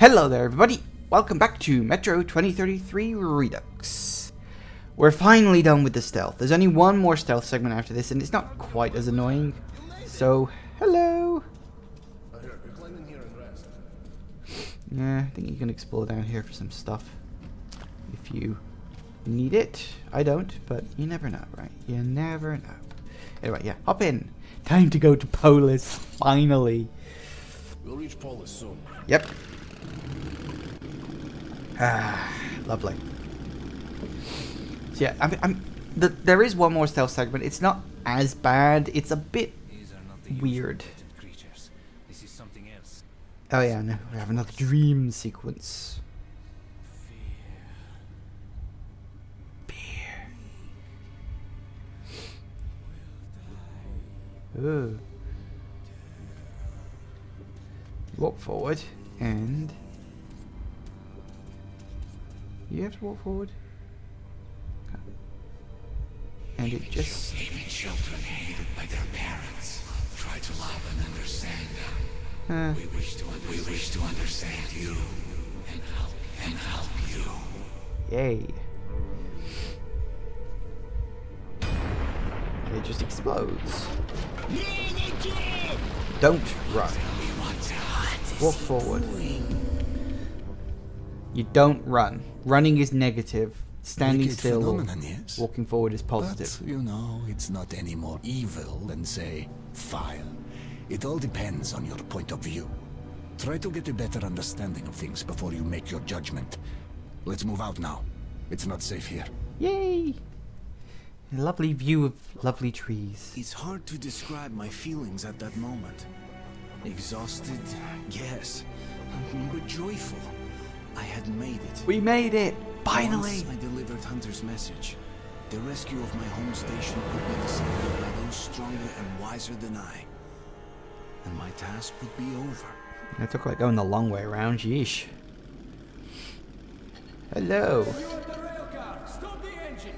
Hello there everybody, welcome back to Metro 2033 Redux. We're finally done with the stealth. There's only one more stealth segment after this and it's not quite as annoying. So, hello! Yeah, I think you can explore down here for some stuff. If you need it. I don't, but you never know, right? You never know. Anyway, yeah, hop in. Time to go to Polis, finally. We'll reach Polis soon. Yep. Ah, lovely. So yeah, I'm, I'm the, there is one more stealth segment. It's not as bad. It's a bit weird. This is something else. Oh yeah, no, we have another dream sequence. Fear. Ooh. Walk forward and you have to walk forward. And it just children hated by their parents. Try to love and understand them. uh, We wish to we wish to understand you and help and help you. Yay. It just explodes. Don't run. Walk forward. You don't run. Running is negative. Standing Wicked still phenomenon, yes. walking forward is positive. But, you know, it's not any more evil than, say, fire. It all depends on your point of view. Try to get a better understanding of things before you make your judgment. Let's move out now. It's not safe here. Yay! A lovely view of lovely trees. It's hard to describe my feelings at that moment. Exhausted, yes, but joyful. I had made it. We made it! Finally! Once I delivered Hunter's message. The rescue of my home station put me decided by those stronger and wiser than I. And my task would be over. That took like going the long way around. Yeesh. Hello. You at the rail car, stop the engine.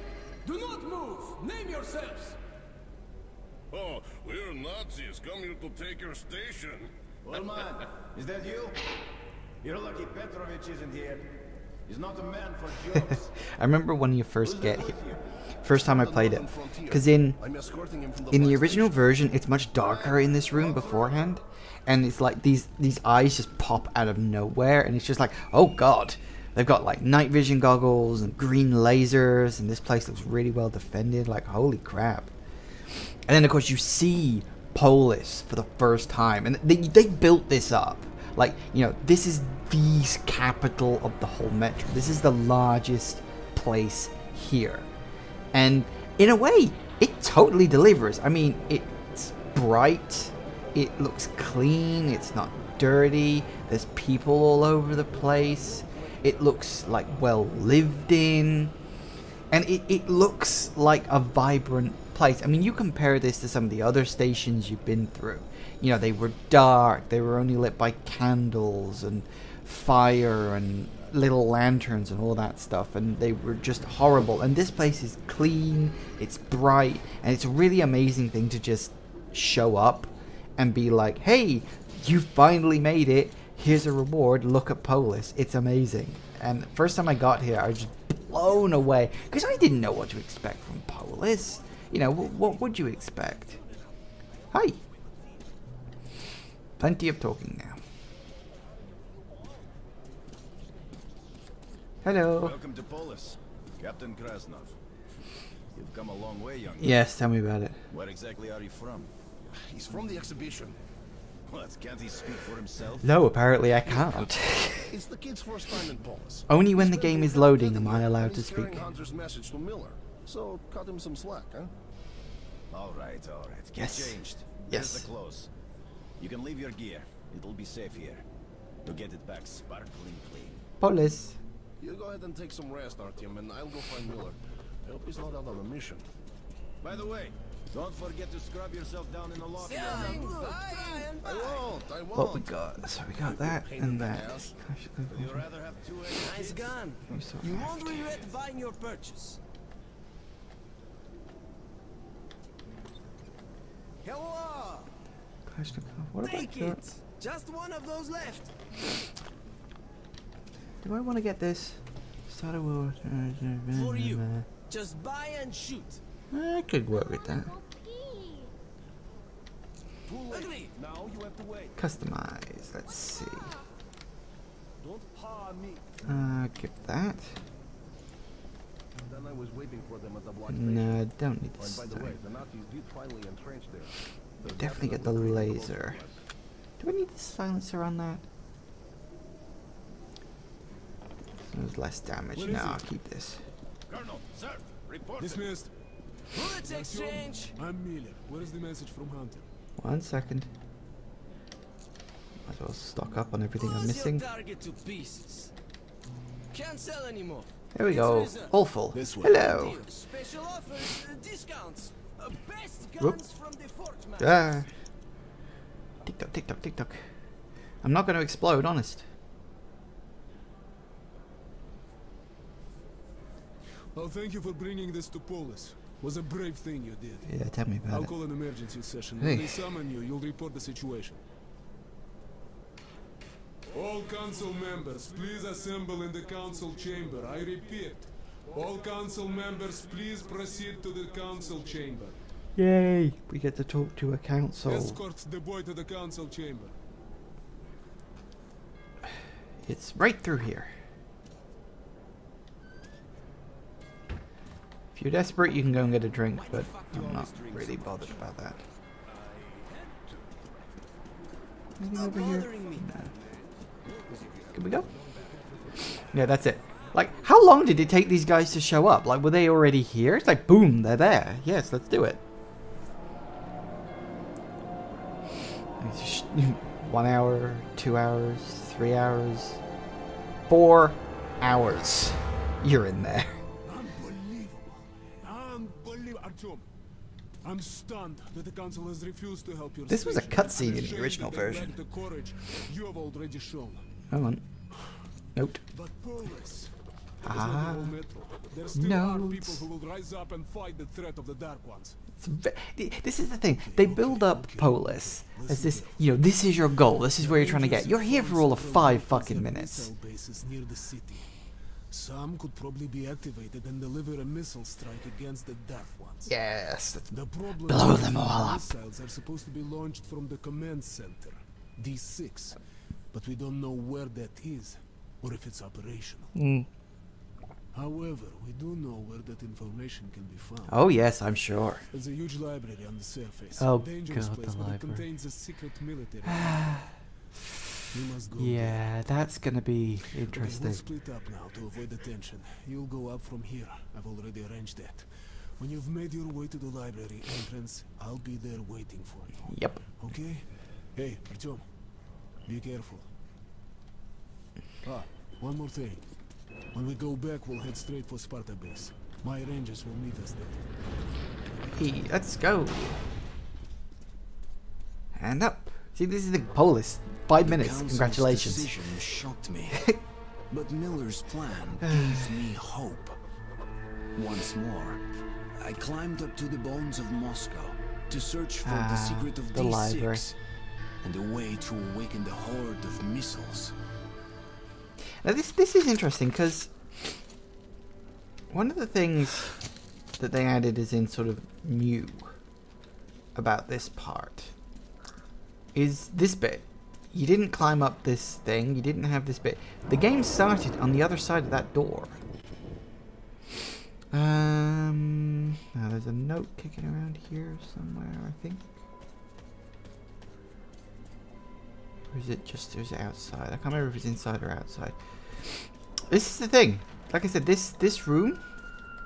Do not move. Name yourselves. Oh, we're Nazis come here to take your station. Old man, is that you? You're lucky Petrovich isn't here. He's not a man for jokes. I remember when you first Who's get here. First time I played it. Because in I'm escorting him from the in the original version it's much darker in this room beforehand and it's like these these eyes just pop out of nowhere and it's just like oh god they've got like night vision goggles and green lasers and this place looks really well defended like holy crap and then of course you see polis for the first time. And they, they built this up. Like you know this is the capital of the whole metro. This is the largest place here. And in a way it totally delivers. I mean it's bright. It looks clean. It's not dirty. There's people all over the place. It looks like well lived in. And it, it looks like a vibrant place. I mean you compare this to some of the other stations you've been through. You know they were dark. They were only lit by candles and fire and little lanterns and all that stuff and they were just horrible. And this place is clean it's bright and it's a really amazing thing to just show up and be like hey you finally made it. Here's a reward. Look at polis. It's amazing. And first time i got here i was just blown away because i didn't know what to expect from polis you know wh- what would you expect hi plenty of talking now hello Welcome to Polis, Captain Krasnov. You've come a long way, young man. yes tell me about it Where exactly are you from? He's from the exhibition. What, can't he speak for himself? no apparently i can't It's the kid's first time in Polis. Only when the game is loading am I allowed to speak. Hunter's message to Miller. So cut him some slack, huh? All right, all right. Get Yes. changed. Yes. Here's the clothes. You can leave your gear. It'll be safe here. To get it back sparkling clean. polis You go ahead and take some rest, Artyom, and I'll go find Miller. I hope he's not out on a mission. By the way, don't forget to scrub yourself down in the locker. young man. I won't, I won't. what we got so we got that and that ass. Would you rather have two? Nice gun. You that. won't regret buying your purchase. Hello. Kalashnikov. What about Take your- it. Just one of those left. Do I want to get this? Start a war. For you. Just buy and shoot. I could work with that. Now you have to wait. Customize. Let's see. Don't me. Uh, give that. Then I was waiting for them at the block No, I don't need Oh, this. and by the way, the Nazis did finally entrench there. There's Definitely get the laser. Do I need the silencer on that? There's less damage. What No, I'll keep this. Colonel, sir, report. Dismissed. Bullets exchange. I'm Miller. Where is the message from Hunter? One second. Might as well stock up on everything I'm missing. your target to pieces. Can't sell anymore. There we go. Awful. This way. Hello. Special offers, uh, discounts. Uh, best Whoop. guns from the fort, man. Ah. Tick tock, tick tock, tick tock. I'm not going to explode, honest. Oh, thank you for bringing this to Polis. Was a brave thing you did. Yeah, tell me about I'll about it. call an emergency session. Hey. When they summon you, you'll report the situation. All council members, please assemble in the council chamber. I repeat, all council members, please proceed to the council chamber. Yay! We get to talk to a council. Escort the boy to the council chamber. It's right through here. If you're desperate, you can go and get a drink, but I'm not really bothered about that. Anything over here? No. Can we go? Yeah, that's it. Like, how long did it take these guys to show up? Like, were they already here? It's like, boom, they're there. Yes, let's do it. One hour, two hours, three hours, four hours. You're in there. I'm stunned that the council has refused to help your This was a cutscene in the original version. the courage you have already shown. Hold on. Note. But Polis. Ah. There still are people who will rise up and fight the threat of the Dark Ones. This is the thing. They build up Polis as this, you know, this is your goal. This is where you're trying to get. You're here for all of five fucking minutes. Some could probably be activated and deliver a missile strike against the Dark Ones. Yes. that's- The problem Blow them the all up. Missiles are supposed to be launched from the command center, D6, but we don't know where that is or if it's operational. Mm. However, we do know where that information can be found. Oh yes, I'm sure. There's a huge library on the surface. Oh, Dangerous God, place, the but it library. contains a secret military. we must go. there. Yeah, that's gonna be interesting. split up now to avoid the tension. You'll go up from here. I've already arranged that. When you've made your way to the library entrance, I'll be there waiting for you. Yep. Okay? Hey, Artyom. Be careful. Ah, one more thing. When we go back, we'll head straight for Sparta base. My rangers will meet us there. Hey, let's go. Hand up. See, this is the Polis. Five The minutes. Congratulations. decision shocked me. but Miller's plan gave me hope. Once more, I climbed up to the bones of Moscow to search for the Ah, secret of the D6 library. and a way to awaken the horde of missiles. Now this this is interesting because one of the things that they added is in sort of new about this part is this bit. You didn't climb up this thing. You didn't have this bit. The game started on the other side of that door. Um, now there's a note kicking around here somewhere, I think. Or is it just there's outside? I can't remember if it's inside or outside. This is the thing. Like I said, this this room,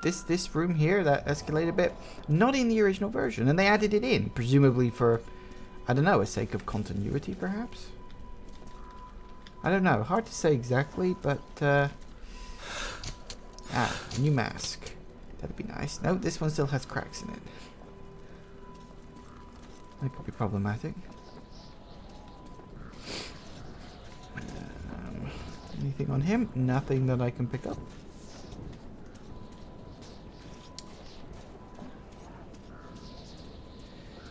this this room here, that escalator bit, not in the original version, and they added it in, presumably for, I don't know, a sake of continuity, perhaps. I don't know. Hard to say exactly, but uh, ah, new mask. That'd be nice. No, this one still has cracks in it. That could be problematic. Um, anything on him? Nothing that I can pick up.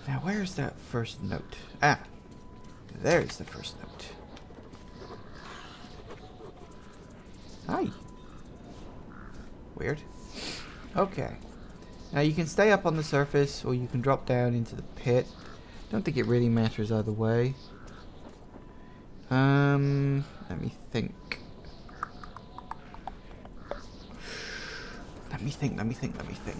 Now, where's that first note? Ah, there's the first note. Hi. Weird. Okay. Now you can stay up on the surface or you can drop down into the pit. Don't think it really matters either way. Um, let me think. Let me think, let me think, let me think.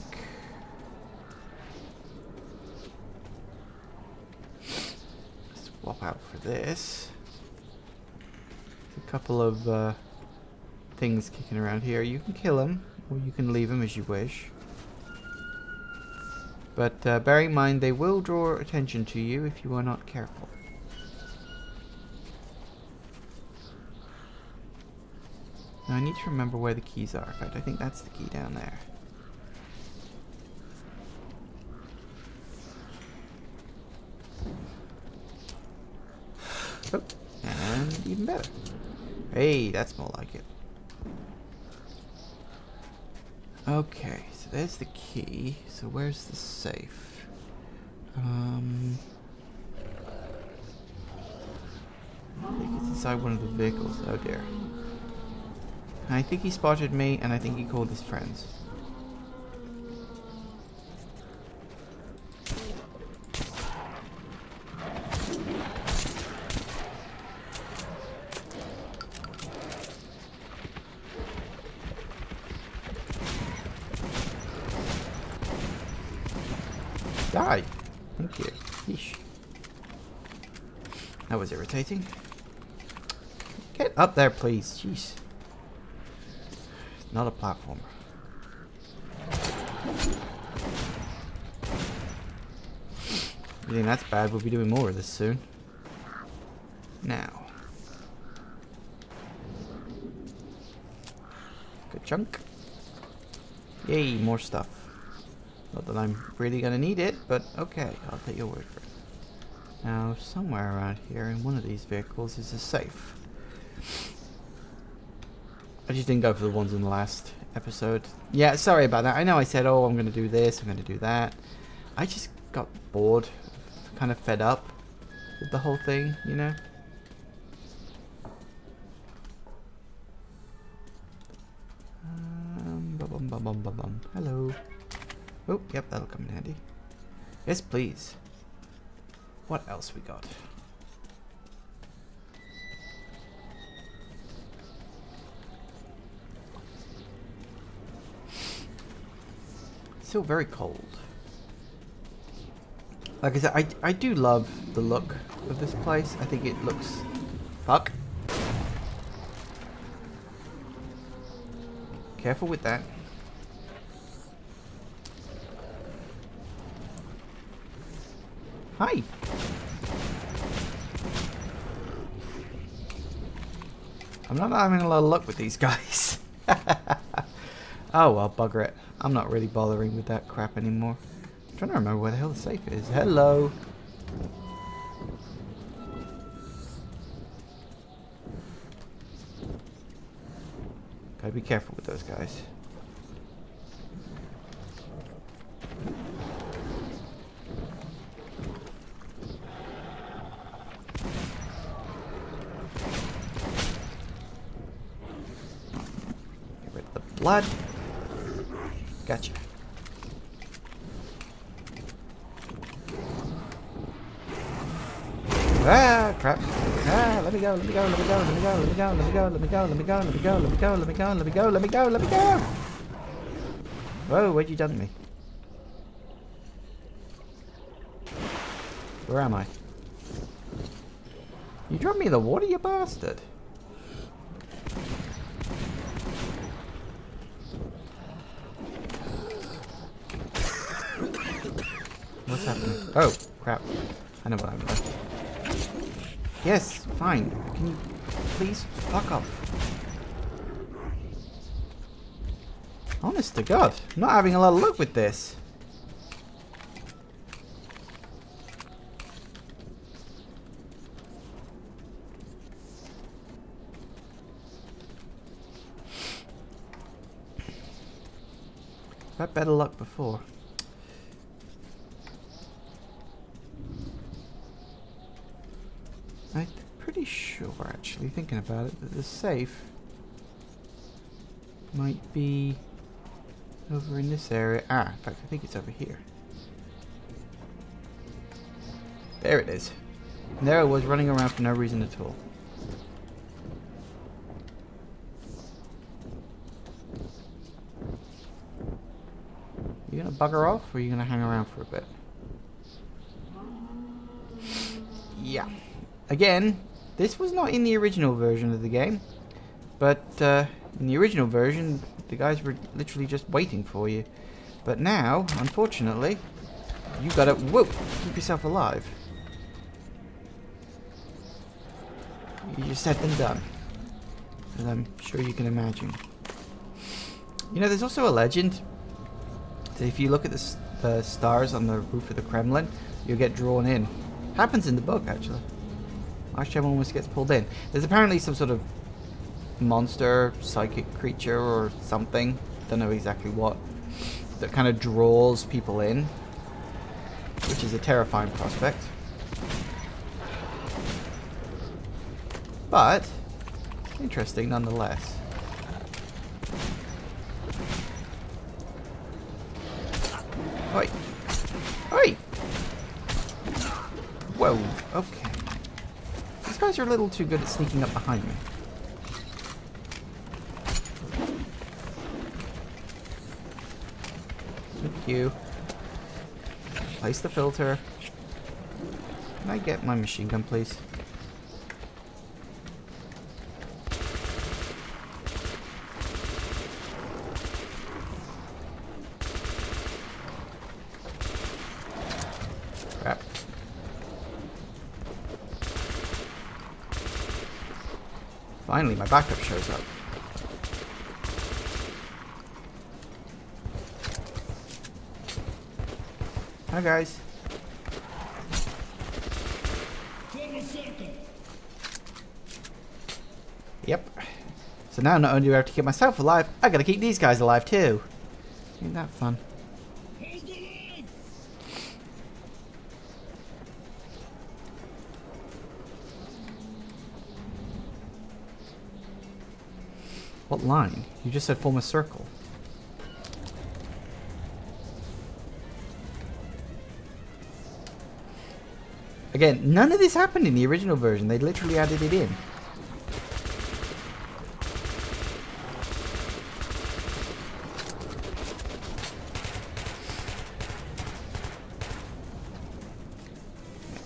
Swap out for this. A couple of uh, things kicking around here. You can kill them, or you can leave them as you wish. But uh, bear in mind, they will draw attention to you if you are not careful. Now I need to remember where the keys are. In fact, I think that's the key down there. Oh, and even better. Hey, that's more like it. Okay, so there's the key. So where's the safe? Um, I think it's inside one of the vehicles. Oh dear. I think he spotted me, and I think he called his friends. Die. Thank you. Yeesh. That was irritating. Get up there, please. Jeez. Not a platformer. You think that's bad? We'll be doing more of this soon. Now. Good chunk. Yay, more stuff. Not that I'm really gonna need it, but okay, I'll take your word for it. Now, somewhere around here in one of these vehicles is a safe. I just didn't go for the ones in the last episode. Yeah, sorry about that. I know I said, oh, I'm going to do this, I'm going to do that. I just got bored, kind of fed up with the whole thing, you know? Um, bum, bum, bum, bum, bum, bum. Hello. Oh, yep, that'll come in handy. Yes, please. What else we got? Still very cold. Like I said, I, I do love the look of this place. I think it looks... Fuck. Careful with that. Hi. I'm not having a lot of luck with these guys. oh well, bugger it. I'm not really bothering with that crap anymore. I'm trying to remember where the hell the safe is. Hello. Gotta be careful with those guys. Get rid of the blood. Gotcha. Ah, crap. Ah, let me go, let me go, let me go, let me go, let me go, let me go, let me go, let me go, let me go, let me go, let me go, let me go, let me go, let me go. Whoa, where'd you done me? Where am I? You dropped me in the water, you bastard. Oh, crap. I know what I'm doing. Yes, fine. Can you please fuck off? Honest to God, I'm not having a lot of luck with this. I've had better luck before. I'm pretty sure, actually, thinking about it, that the safe might be Over in this area. Ah, in fact, I think it's over here. There it is. And there I was running around for no reason at all. Are You gonna bugger off or are you gonna hang around for a bit? Yeah. Again, this was not in the original version of the game. But uh, in the original version, the guys were literally just waiting for you. But now, unfortunately, you gotta, whoa, keep yourself alive. You just said and done. As I'm sure you can imagine. You know, there's also a legend that if you look at the, the stars on the roof of the Kremlin, you'll get drawn in. Happens in the book, actually. Artyom almost gets pulled in. There's apparently some sort of monster, psychic creature or something, don't know exactly what, that kind of draws people in, which is a terrifying prospect. But, interesting nonetheless. Oi! Guys are a little too good at sneaking up behind me. Thank you. Place the filter. Can I get my machine gun, please? Crap. Finally, my backup shows up. Hi guys. Yep. So now not only do I have to keep myself alive, I gotta keep these guys alive too. Ain't that fun? What line? You just said form a circle. Again, none of this happened in the original version. They literally added it in.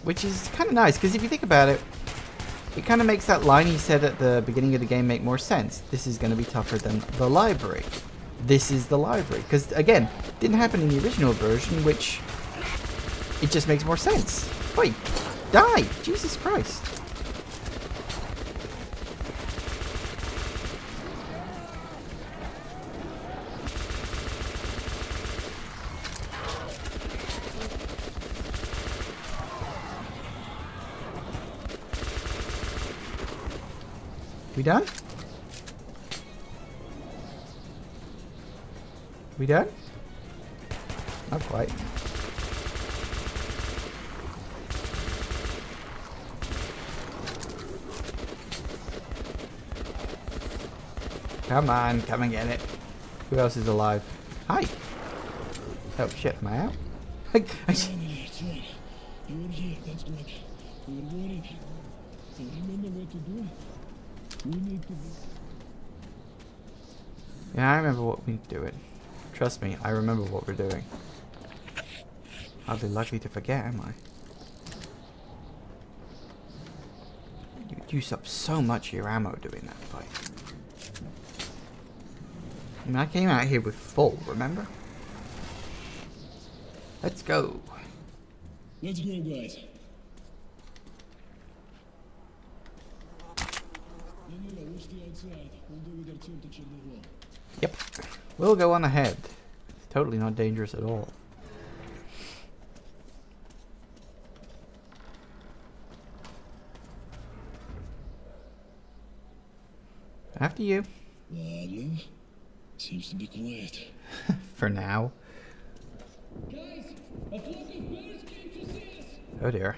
Which is kind of nice, because if you think about it, it kind of makes that line he said at the beginning of the game make more sense. This is going to be tougher than the library. This is the library. Because, again, didn't happen in the original version, which... It just makes more sense. Wait, die! Jesus Christ. Done? We done? Not quite. Come on, come and get it. Who else is alive? Hi. Oh shit, am I out? I, I, You're here, that's good. We were worried. So remember what to do? We need to be... yeah, I remember what we're doing. Trust me, I remember what we're doing. Hardly likely to forget, am I? You use up so much of your ammo doing that fight. I mean, I came out here with full, remember? Let's go. Let's go, guys. Our Yep. We'll go on ahead. It's totally not dangerous at all. After you. Seems to be quiet. For now. Guys, oh dear.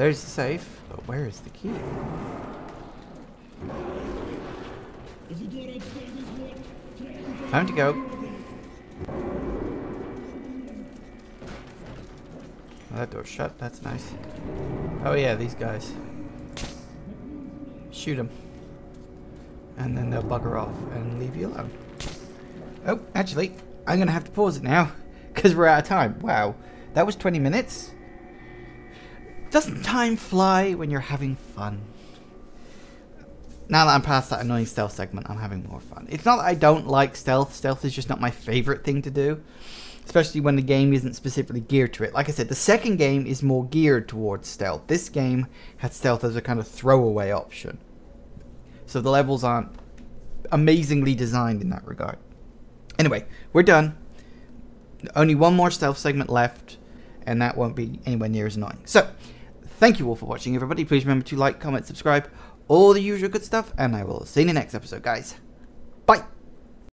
There's the safe, but where is the key? Time to go. Oh, that door's shut. That's nice. Oh yeah, these guys. Shoot them. And then they'll bugger off and leave you alone. Oh, actually, I'm going to have to pause it now. Because we're out of time. Wow. That was 20 minutes. Doesn't time fly when you're having fun? Now that I'm past that annoying stealth segment, I'm having more fun. It's not that I don't like stealth. Stealth is just not my favorite thing to do. Especially when the game isn't specifically geared to it. Like I said, the second game is more geared towards stealth. This game had stealth as a kind of throwaway option. So the levels aren't amazingly designed in that regard. Anyway, we're done. Only one more stealth segment left, and that won't be anywhere near as annoying. So, thank you all for watching, everybody. Please remember to like, comment, subscribe, all the usual good stuff, and I will see you in the next episode, guys. Bye!